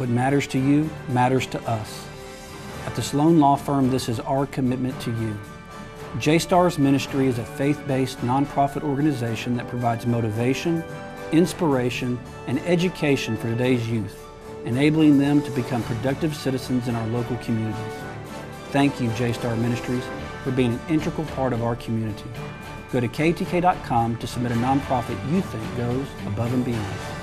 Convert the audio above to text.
What matters to you matters to us. At the Sloan Law Firm, this is our commitment to you. J-STARS Ministry is a faith-based nonprofit organization that provides motivation, inspiration, and education for today's youth, enabling them to become productive citizens in our local communities. Thank you, J-STAR Ministries, for being an integral part of our community. Go to ketk.com to submit a nonprofit you think goes above and beyond.